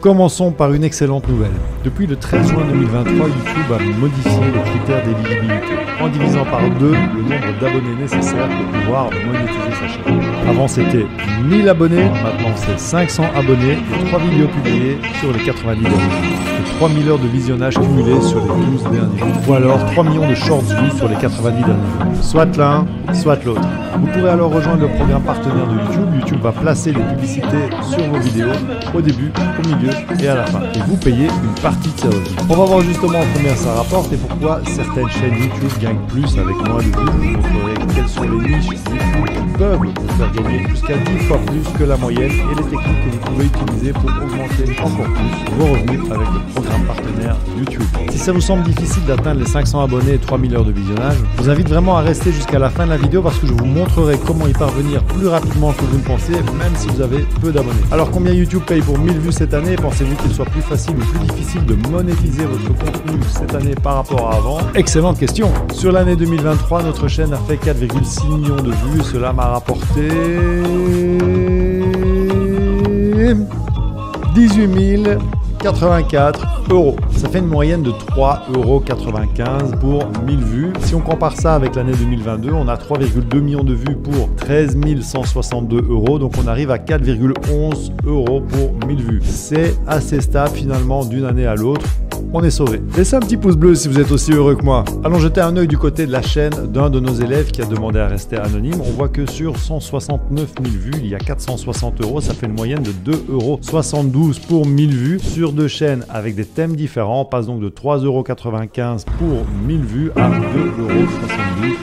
Commençons par une excellente nouvelle. Depuis le 13 juin 2023, YouTube a modifié les critères d'éligibilité en divisant par deux le nombre d'abonnés nécessaires pour pouvoir monétiser sa chaîne. Avant c'était 1000 abonnés, maintenant c'est 500 abonnés et 3 vidéos publiées sur les 90 derniers et 3000 heures de visionnage cumulées sur les 12 derniers ou alors 3 millions de shorts vus sur les 90 derniers Soit l'un, soit l'autre. Vous pourrez alors rejoindre le programme partenaire de YouTube. YouTube va placer les publicités sur vos vidéos au début, au milieu et à la fin. Et vous payez une partie de ces revenus. On va voir justement combien ça rapporte et pourquoi certaines chaînes YouTube gagnent plus avec moins de vues. Vous montrerai quelles sont les niches qui peuvent vous faire gagner jusqu'à 10 fois plus que la moyenne et les techniques que vous pouvez utiliser pour augmenter encore plus vos revenus avec le programme partenaire YouTube. Si ça vous semble difficile d'atteindre les 500 abonnés et 3000 heures de visionnage, je vous invite vraiment à rester jusqu'à la fin de la vidéo parce que je vous montrerai comment y parvenir plus rapidement que vous ne pensez, même si vous avez peu d'abonnés. Alors combien YouTube paye pour 1000 vues cette année? Pensez-vous qu'il soit plus facile ou plus difficile de monétiser votre contenu cette année par rapport à avant? Excellente question. Sur l'année 2023, notre chaîne a fait 4,6 millions de vues. Cela m'a rapporté 18 084 euros. Ça fait une moyenne de 3,95 euros pour 1000 vues. Si on compare ça avec l'année 2022, on a 3,2 millions de vues pour 13 162 euros. Donc on arrive à 4,11 euros pour 1000 vues. C'est assez stable finalement d'une année à l'autre on est sauvé. Laissez un petit pouce bleu si vous êtes aussi heureux que moi. Allons jeter un œil du côté de la chaîne d'un de nos élèves qui a demandé à rester anonyme. On voit que sur 169 000 vues, il y a 460 euros. Ça fait une moyenne de 2,72 euros pour 1000 vues. Sur deux chaînes avec des thèmes différents, on passe donc de 3,95 euros pour 1000 vues à 2,72 euros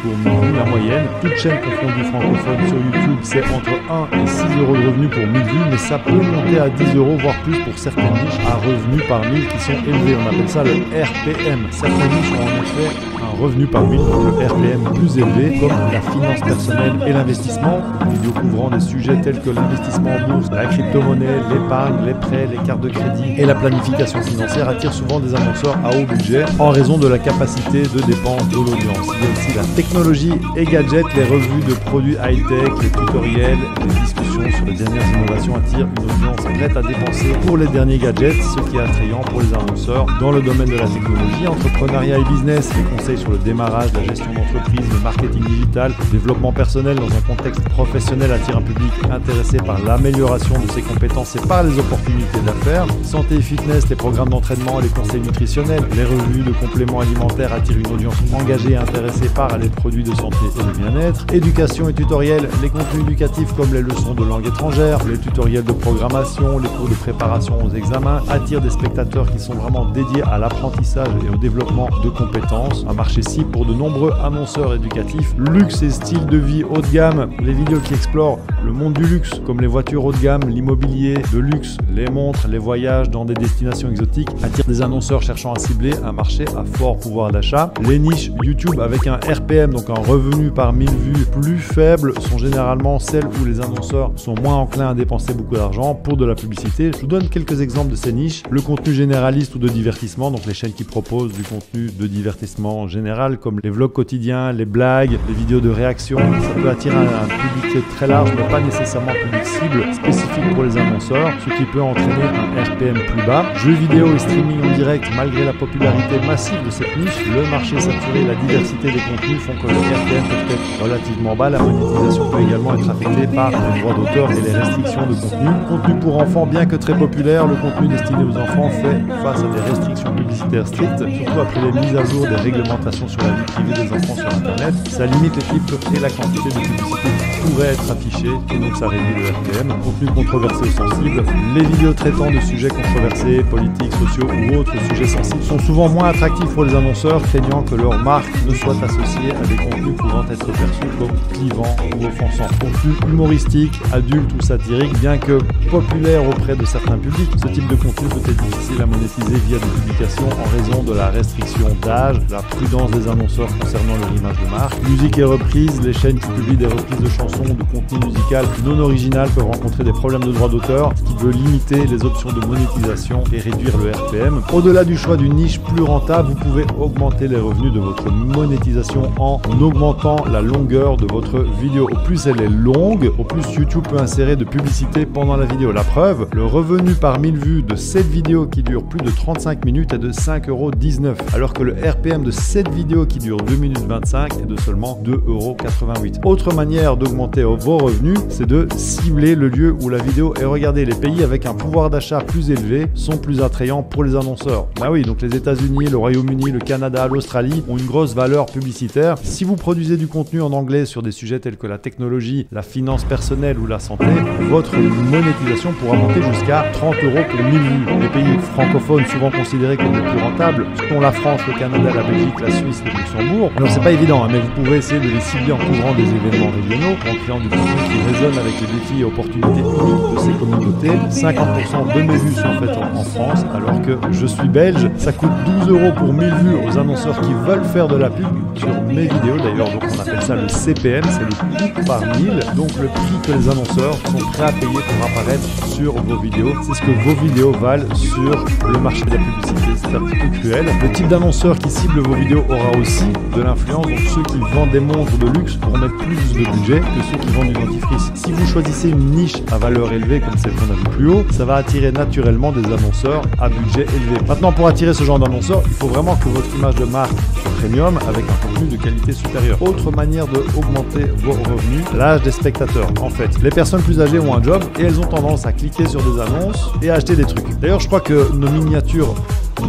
pour 1000 vues. La moyenne, toute chaîne confondue francophone sur YouTube, c'est entre 1 et 6 euros de revenus pour 1000 vues, mais ça peut monter à 10 euros, voire plus pour certaines niches à revenus par 1000 qui sont élevés appelle ça le RPM. Ont en effet un revenu par mille, le RPM plus élevé, comme la finance personnelle et l'investissement. Vidéo couvrant des sujets tels que l'investissement en bourse, la crypto-monnaie, l'épargne, les prêts, les cartes de crédit et la planification financière attirent souvent des annonceurs à haut budget en raison de la capacité de dépense de l'audience. Il y a aussi la technologie et gadgets, les revues de produits high-tech, les tutoriels, les discussions sur les dernières innovations attirent une audience prête à dépenser pour les derniers gadgets, ce qui est attrayant pour les annonceurs dans le domaine de la technologie, entrepreneuriat et business, les conseils sur le démarrage, la gestion d'entreprise, le marketing digital, le développement personnel dans un contexte professionnel attire un public intéressé par l'amélioration de ses compétences et par les opportunités d'affaires. Santé et fitness, les programmes d'entraînement, les conseils nutritionnels, les revues de compléments alimentaires attirent une audience engagée et intéressée par les produits de santé et de bien-être. Éducation et tutoriels, les contenus éducatifs comme les leçons de langue étrangère, les tutoriels de programmation, les cours de préparation aux examens attirent des spectateurs qui sont vraiment dédiés à l'apprentissage et au développement de compétences. Marché cible pour de nombreux annonceurs éducatifs. Luxe et style de vie haut de gamme, les vidéos qui explorent le monde du luxe, comme les voitures haut de gamme, l'immobilier de luxe, les montres, les voyages dans des destinations exotiques, attirent des annonceurs cherchant à cibler un marché à fort pouvoir d'achat. Les niches YouTube avec un RPM, donc un revenu par 1000 vues plus faible, sont généralement celles où les annonceurs sont moins enclins à dépenser beaucoup d'argent pour de la publicité. Je vous donne quelques exemples de ces niches. Le contenu généraliste ou de divertissement donc les chaînes qui proposent du contenu de divertissement en général, comme les vlogs quotidiens, les blagues, les vidéos de réaction. Ça peut attirer un, public très large, mais pas nécessairement un public cible spécifique pour les annonceurs, ce qui peut entraîner un RPM plus bas. Jeux vidéo et streaming en direct, malgré la popularité massive de cette niche, le marché saturé et la diversité des contenus font que le RPM peut être relativement bas. La monétisation peut également être affectée par les droits d'auteur et les restrictions de contenu. Contenu pour enfants, bien que très populaire, le contenu destiné aux enfants fait face à des restrictions surtout après les mises à jour des réglementations sur la vie privée des enfants sur Internet. Ça limite les types et la quantité de publicité qui pourrait être affichée et donc ça réduit le RPM. Contenu controversé ou sensible, les vidéos traitant de sujets controversés, politiques, sociaux ou autres sujets sensibles sont souvent moins attractifs pour les annonceurs, craignant que leur marque ne soit associée à des contenus pouvant être perçus comme clivants ou offensants. Contenu humoristique, adulte ou satirique, bien que populaire auprès de certains publics, ce type de contenu peut être difficile à monétiser via des en raison de la restriction d'âge, la prudence des annonceurs concernant leur image de marque. Musique et reprise, les chaînes qui publient des reprises de chansons ou de contenu musical non original peuvent rencontrer des problèmes de droit d'auteur, qui veut limiter les options de monétisation et réduire le RPM. Au-delà du choix d'une niche plus rentable, vous pouvez augmenter les revenus de votre monétisation en augmentant la longueur de votre vidéo. Au plus elle est longue, au plus YouTube peut insérer de publicité pendant la vidéo. La preuve, le revenu par 1000 vues de cette vidéo qui dure plus de 35 minutes est de 5,19€, alors que le RPM de cette vidéo qui dure 2 minutes 25 est de seulement 2,88€. Autre manière d'augmenter vos revenus, c'est de cibler le lieu où la vidéo est regardée. Les pays avec un pouvoir d'achat plus élevé sont plus attrayants pour les annonceurs. Bah oui, donc les États-Unis, le Royaume-Uni, le Canada, l'Australie ont une grosse valeur publicitaire. Si vous produisez du contenu en anglais sur des sujets tels que la technologie, la finance personnelle ou la santé, votre monétisation pourra monter jusqu'à 30 euros pour 1000 vues. Les pays francophones, souvent considérés comme plus rentables, sont la France, le Canada, la Belgique, la Suisse, le Luxembourg. Alors c'est pas évident, hein, mais vous pouvez essayer de les cibler en couvrant des événements régionaux, en créant du contenu qui résonne avec les défis et opportunités uniques de ces communautés. 50% de mes vues sont faites en, France, alors que je suis belge. Ça coûte 12 euros pour 1000 vues aux annonceurs qui veulent faire de la pub sur mes vidéos. D'ailleurs, donc on appelle ça le CPM, c'est le coût par 1000. Donc le prix que les annonceurs sont prêts à payer pour apparaître sur vos vidéos. C'est ce que vos vidéos valent sur le marché de la publicité. Un petit peu cruel. Le type d'annonceur qui cible vos vidéos aura aussi de l'influence. Donc ceux qui vendent des montres de luxe pourront mettre plus de budget que ceux qui vendent du dentifrice. Si vous choisissez une niche à valeur élevée comme celle qu'on a vu plus haut, ça va attirer naturellement des annonceurs à budget élevé. Maintenant, pour attirer ce genre d'annonceurs, il faut vraiment que votre image de marque soit premium avec un contenu de qualité supérieure. Autre manière de augmenter vos revenus, l'âge des spectateurs. En fait, les personnes plus âgées ont un job et elles ont tendance à cliquer sur des annonces et à acheter des trucs. D'ailleurs, je crois que nos miniatures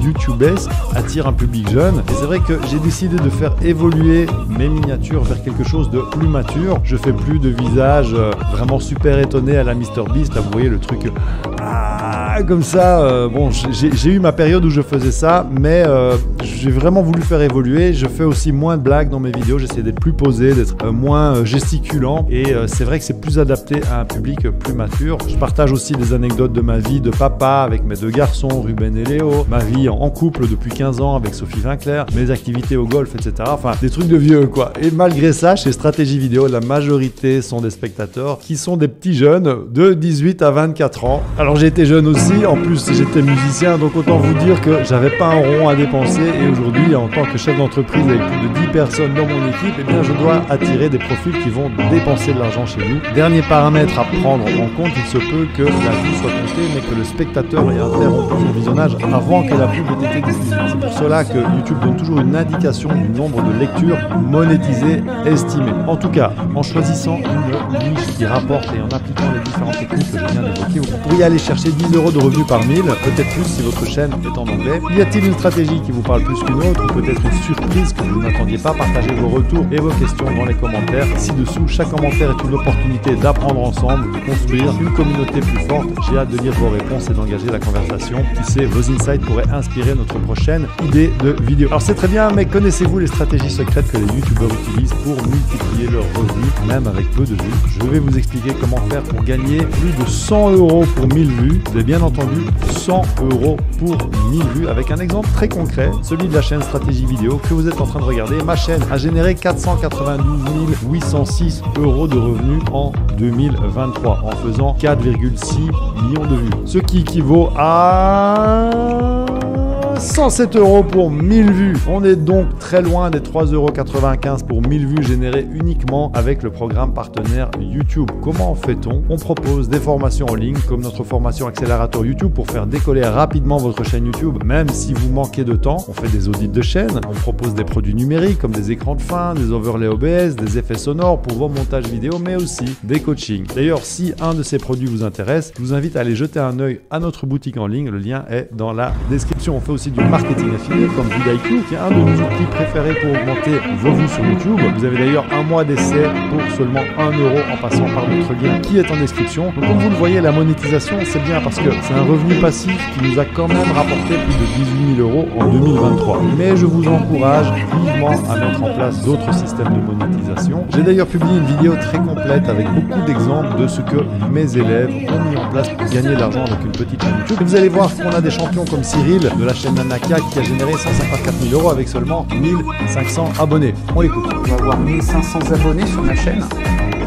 YouTube attire un public jeune. Et c'est vrai que j'ai décidé de faire évoluer mes miniatures vers quelque chose de plus mature. Je fais plus de visage euh, vraiment super étonné à la MrBeast. Là, vous voyez le truc. Ah, comme ça, euh, bon, j'ai eu ma période où je faisais ça, mais euh, j'ai vraiment voulu faire évoluer. Je fais aussi moins de blagues dans mes vidéos, j'essaie d'être plus posé, d'être moins gesticulant, et c'est vrai que c'est plus adapté à un public plus mature. Je partage aussi des anecdotes de ma vie de papa avec mes deux garçons, Ruben et Léo, ma vie en couple depuis 15 ans avec Sophie Vinclair, mes activités au golf, etc. Enfin, des trucs de vieux, quoi. Et malgré ça, chez Stratégie Vidéo, la majorité sont des spectateurs qui sont des petits jeunes de 18 à 24 ans. Alors j'ai été jeune aussi, en plus j'étais musicien, donc autant vous dire que j'avais pas un rond à dépenser. Et aujourd'hui, en tant que chef d'entreprise avec plus de 10 personnes dans mon équipe, eh bien je dois attirer des profils qui vont dépenser de l'argent chez nous. Dernier paramètre à prendre en compte, il se peut que la vue soit comptée, mais que le spectateur ait interrompu son visionnage avant que la pub c'est pour cela que YouTube donne toujours une indication du nombre de lectures monétisées estimées. En tout cas, en choisissant une niche qui rapporte et en appliquant les différentes techniques que je viens d'évoquer, vous pourriez aller chercher 10 euros de revenus par mille, peut-être plus si votre chaîne est en anglais. Y a-t-il une stratégie qui vous parle plus qu'une autre ou peut-être une surprise que vous n'attendiez pas Partagez vos retours et vos questions dans les commentaires. Ci-dessous, chaque commentaire est une opportunité d'apprendre ensemble, de construire une communauté plus forte. J'ai hâte de lire vos réponses et d'engager la conversation. Qui sait, vos insights pourraient inspirer notre prochaine idée de vidéo. Alors c'est très bien, mais connaissez-vous les stratégies secrètes que les youtubeurs utilisent pour multiplier leurs revenus, même avec peu de vues? Je vais vous expliquer comment faire pour gagner plus de 100 euros pour 1000 vues. Vous avez bien entendu 100 euros pour 1000 vues avec un exemple très concret, celui de la chaîne Stratégie Vidéo que vous êtes en train de regarder. Ma chaîne a généré 492 806 euros de revenus en 2023 en faisant 4,6 millions de vues. Ce qui équivaut à 107 euros pour 1000 vues. On est donc très loin des 3,95 euros pour 1000 vues générées uniquement avec le programme partenaire YouTube. Comment fait-on? On propose des formations en ligne comme notre formation accélérateur YouTube pour faire décoller rapidement votre chaîne YouTube, même si vous manquez de temps. On fait des audits de chaîne, on propose des produits numériques comme des écrans de fin, des overlays OBS, des effets sonores pour vos montages vidéo, mais aussi des coachings. D'ailleurs, si un de ces produits vous intéresse, je vous invite à aller jeter un œil à notre boutique en ligne. Le lien est dans la description. On fait aussi du marketing affilié comme VidIQ, qui est un de nos outils préférés pour augmenter vos vues sur YouTube. Vous avez d'ailleurs un mois d'essai pour seulement 1 euro en passant par notre lien qui est en description. Donc comme vous le voyez, la monétisation, c'est bien parce que c'est un revenu passif qui nous a quand même rapporté plus de 18 000 euros en 2023. Mais je vous encourage vivement à mettre en place d'autres systèmes de monétisation. J'ai d'ailleurs publié une vidéo très complète avec beaucoup d'exemples de ce que mes élèves ont mis en place pour gagner de l'argent avec une petite chaîne YouTube. Et vous allez voir qu'on a des champions comme Cyril de la chaîne Nanaka qui a généré 154 000 euros avec seulement 1500 abonnés. On l'écoute. On va avoir 1500 abonnés sur ma chaîne.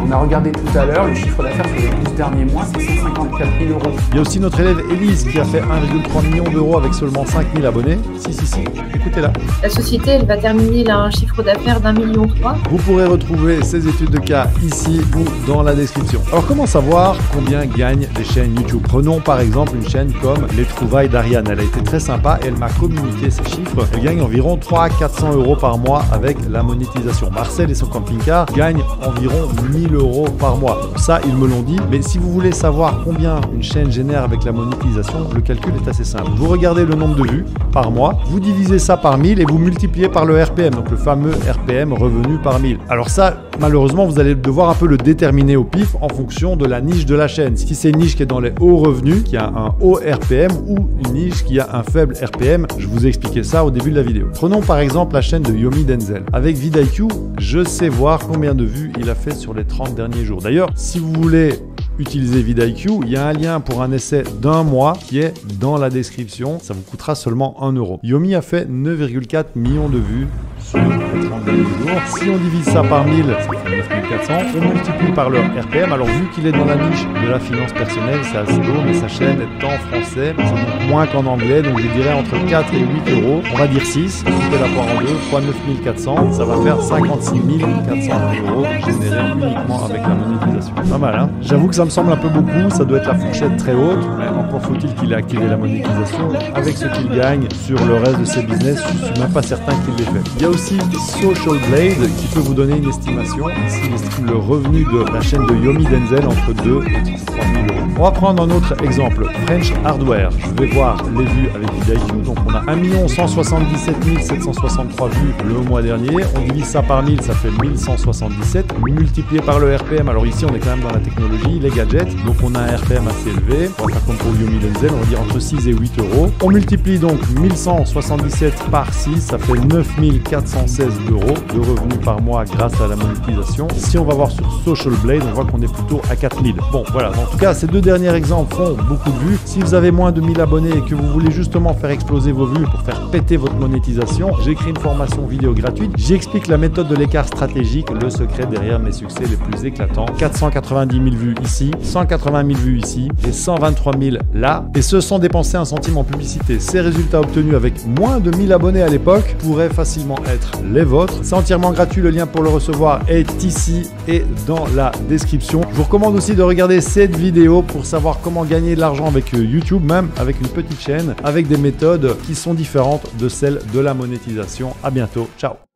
On a regardé tout à l'heure, le chiffre d'affaires sur les 12 derniers mois, c'est 154 000 euros. Il y a aussi notre élève Elise qui a fait 1,3 million d'euros avec seulement 5000 abonnés. Si, si, si, écoutez-la. La société, elle va terminer là, un chiffre d'affaires d'un million trois. Vous pourrez retrouver ces études de cas ici ou dans la description. Alors comment savoir combien gagnent les chaînes YouTube? Prenons par exemple une chaîne comme Les Trouvailles d'Ariane. Elle a été très sympa et elle m'a communiqué ces chiffres. Elle gagne environ 3 à 400 euros par mois avec la monétisation. Marcel et son camping-car gagnent environ 1000 euros par mois. Ça, ils me l'ont dit. Mais si vous voulez savoir combien une chaîne génère avec la monétisation, le calcul est assez simple. Vous regardez le nombre de vues par mois, vous divisez ça par 1000 et vous multipliez par le RPM, donc le fameux RPM revenu par 1000. Alors ça, malheureusement, vous allez devoir un peu le déterminer au pif en fonction de la niche de la chaîne. Si c'est une niche qui est dans les hauts revenus, qui a un haut RPM ou une niche qui a un faible RPM, je vous ai expliqué ça au début de la vidéo. Prenons par exemple la chaîne de Yomi Denzel. Avec VidIQ, je sais voir combien de vues il a fait sur les 30 derniers jours. D'ailleurs, si vous voulez utiliser VidIQ, il y a un lien pour un essai d'un mois qui est dans la description. Ça vous coûtera seulement 1 euro. Yomi a fait 9,4 millions de vues sur les 30 derniers jours. Si on divise ça par 1000, ça fait 9400. On multiplie par le RPM. Alors vu qu'il est dans la niche de la finance personnelle, c'est assez lourd, mais sa chaîne est en français. C'est donc moins qu'en anglais, donc je dirais entre 4 et 8 euros. On va dire 6. Coupez la poire en deux, fois 9400, ça va faire 56 400 euros générés uniquement avec la monétisation. Pas mal, hein? J'avoue que ça me semble un peu beaucoup, ça doit être la fourchette très haute, mais encore faut-il qu'il ait activé la monétisation. Avec ce qu'il gagne sur le reste de ses business, je suis même pas certain qu'il l'ait fait. Il y a aussi Social Blade qui peut vous donner une estimation. Ici, il estime le revenu de la chaîne de Yomi Denzel entre 2 et 33 000 euros. On va prendre un autre exemple, French Hardware. Je vais voir les vues avec VidIQ. Donc on a 1 177 763 vues le mois dernier. On divise ça par 1000, ça fait 1177. Multiplié par le RPM, alors ici on est quand même dans la technologie, gadgets. Donc on a un RPM assez élevé. On va faire comme pour Yomi Denzel, on va dire entre 6 et 8 euros. On multiplie donc 1177 par 6, ça fait 9416 euros de revenus par mois grâce à la monétisation. Si on va voir sur Social Blade, on voit qu'on est plutôt à 4000. Bon voilà, en tout cas ces deux derniers exemples font beaucoup de vues. Si vous avez moins de 1000 abonnés et que vous voulez justement faire exploser vos vues pour faire péter votre monétisation, j'ai écrit une formation vidéo gratuite. J'explique la méthode de l'écart stratégique, le secret derrière mes succès les plus éclatants. 490 000 vues ici, 180 000 vues ici et 123 000 là. Et ce sont dépensés un centime en publicité. Ces résultats obtenus avec moins de 1000 abonnés à l'époque pourraient facilement être les vôtres. C'est entièrement gratuit, le lien pour le recevoir est ici et dans la description. Je vous recommande aussi de regarder cette vidéo pour savoir comment gagner de l'argent avec YouTube, même avec une petite chaîne, avec des méthodes qui sont différentes de celles de la monétisation. À bientôt, ciao